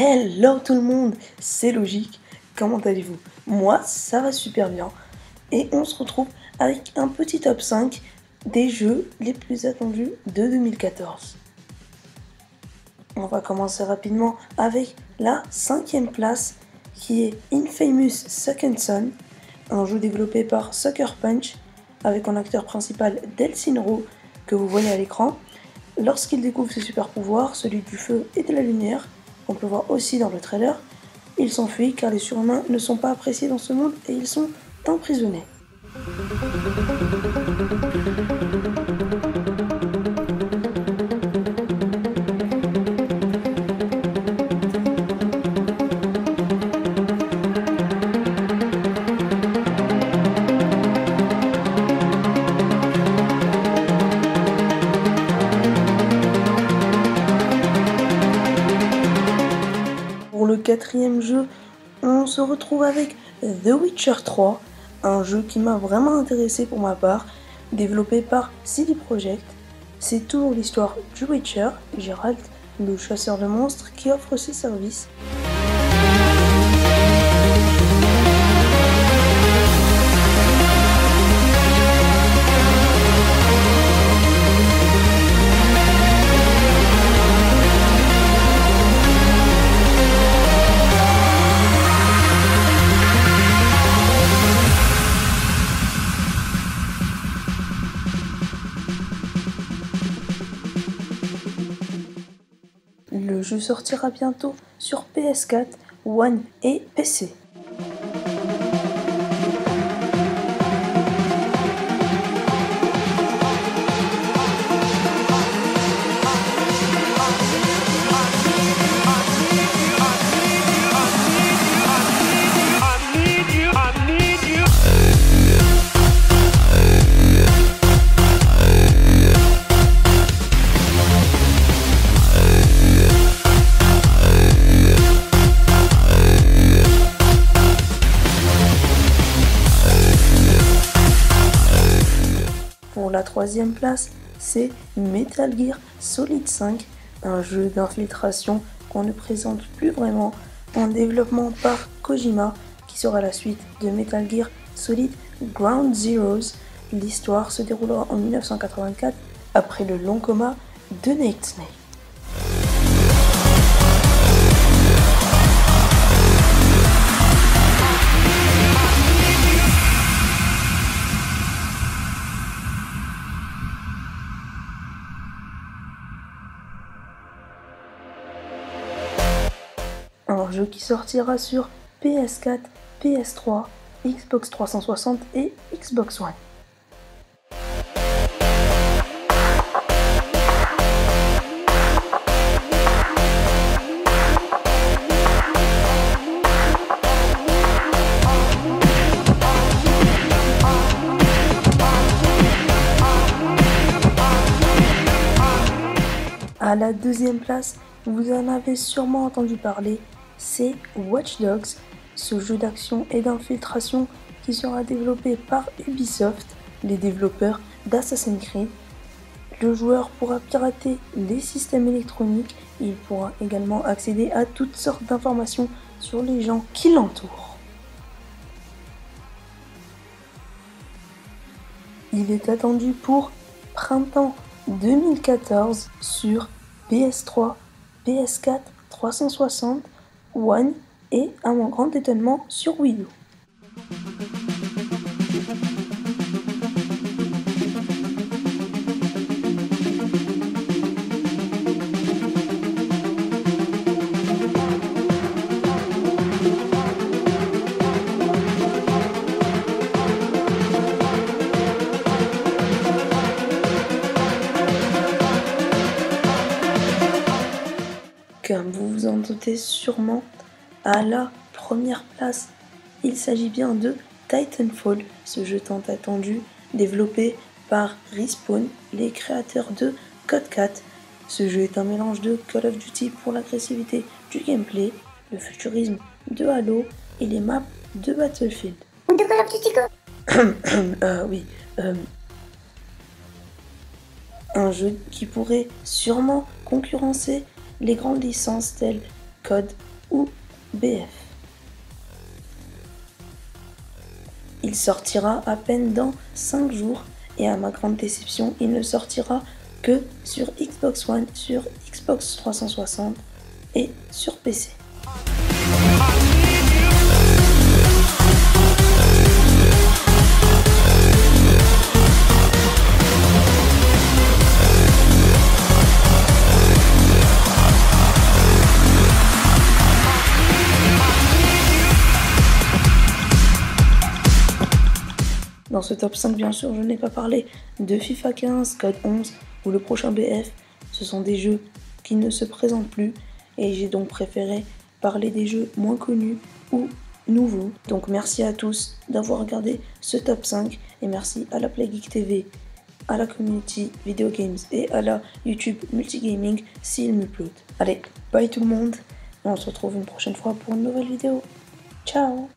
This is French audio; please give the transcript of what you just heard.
Hello tout le monde, c'est logique. Comment allez-vous? Moi, ça va super bien. Et on se retrouve avec un petit top 5 des jeux les plus attendus de 2014. On va commencer rapidement avec la cinquième place qui est Infamous Second Son, un jeu développé par Sucker Punch avec en acteur principal Delsinro que vous voyez à l'écran. Lorsqu'il découvre ses super pouvoirs, celui du feu et de la lumière, on peut voir aussi dans le trailer, il s'enfuit car les surhumains ne sont pas appréciés dans ce monde et ils sont emprisonnés. Quatrième jeu, on se retrouve avec The Witcher 3, un jeu qui m'a vraiment intéressé pour ma part, développé par CD Projekt. C'est toujours l'histoire du Witcher, Geralt, le chasseur de monstres, qui offre ses services. Le jeu sortira bientôt sur PS4, One et PC. Troisième place, c'est Metal Gear Solid 5, un jeu d'infiltration qu'on ne présente plus vraiment, en développement par Kojima, qui sera la suite de Metal Gear Solid Ground Zeroes. L'histoire se déroulera en 1984 après le long coma de Nate Snake. Un jeu qui sortira sur PS4, PS3, Xbox 360 et Xbox One. À la deuxième place, vous en avez sûrement entendu parler, c'est Watch Dogs, ce jeu d'action et d'infiltration qui sera développé par Ubisoft, les développeurs d'Assassin's Creed. Le joueur pourra pirater les systèmes électroniques et il pourra également accéder à toutes sortes d'informations sur les gens qui l'entourent. Il est attendu pour printemps 2014 sur PS3, PS4, 360, One et, à mon grand étonnement, sur Wii U. Comme vous vous en doutez sûrement, à la première place, il s'agit bien de Titanfall, ce jeu tant attendu, développé par Respawn, les créateurs de Code 4. Ce jeu est un mélange de Call of Duty pour l'agressivité du gameplay, le futurisme de Halo et les maps de Battlefield. De Call of Duty quoi euh, oui. euh, un jeu qui pourrait sûrement concurrencer les grandes licences telles Code, ou BF. Il sortira à peine dans 5 jours et à ma grande déception, il ne sortira que sur Xbox One, sur Xbox 360 et sur PC. Dans ce top 5, bien sûr, je n'ai pas parlé de FIFA 15, Code 11 ou le prochain BF. Ce sont des jeux qui ne se présentent plus et j'ai donc préféré parler des jeux moins connus ou nouveaux. Donc merci à tous d'avoir regardé ce top 5 et merci à la Play Geek TV, à la community Video Games et à la YouTube Multigaming s'il me plaît. Allez, bye tout le monde et on se retrouve une prochaine fois pour une nouvelle vidéo. Ciao